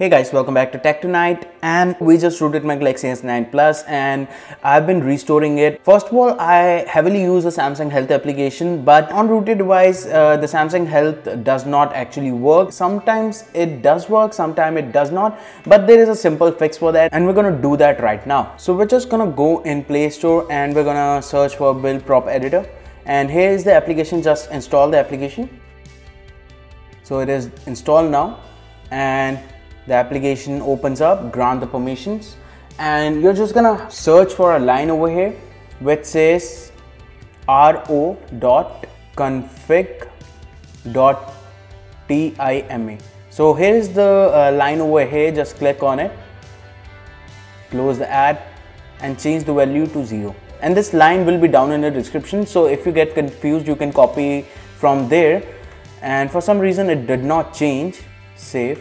Hey guys, welcome back to Tech Tonight and we just rooted my Galaxy S9 Plus and I've been restoring it. First of all, I heavily use the Samsung Health application but on rooted device, uh, the Samsung Health does not actually work. Sometimes it does work, sometimes it does not but there is a simple fix for that and we're gonna do that right now. So we're just gonna go in Play Store and we're gonna search for Build Prop Editor and here is the application, just install the application. So it is installed now and the application opens up grant the permissions and you're just gonna search for a line over here which says ro.config.tima so here is the uh, line over here just click on it close the ad and change the value to 0 and this line will be down in the description so if you get confused you can copy from there. And for some reason it did not change save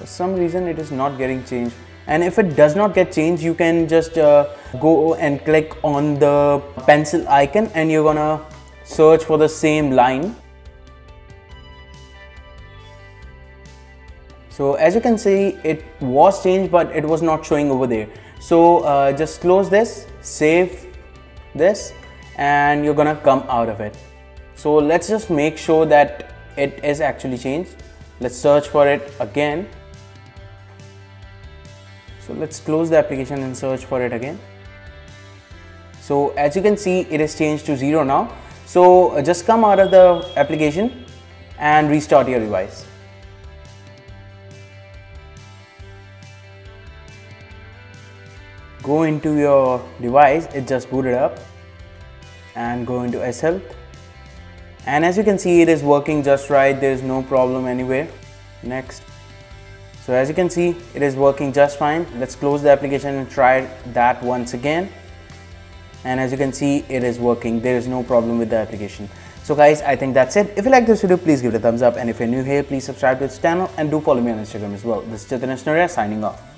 for some reason it is not getting changed. And if it does not get changed you can just uh, go and click on the pencil icon and you're gonna search for the same line. So as you can see it was changed but it was not showing over there. So uh, just close this save this and you're gonna come out of it. So let's just make sure that it is actually changed. Let's search for it again so let's close the application and search for it again. So as you can see, it has changed to zero now. So uh, just come out of the application and restart your device. Go into your device, it just booted up and go into S Health. And as you can see, it is working just right. There is no problem anywhere. Next. So as you can see, it is working just fine. Let's close the application and try that once again. And as you can see, it is working. There is no problem with the application. So guys, I think that's it. If you like this video, please give it a thumbs up. And if you're new here, please subscribe to this channel and do follow me on Instagram as well. This is Jatinesh Noria signing off.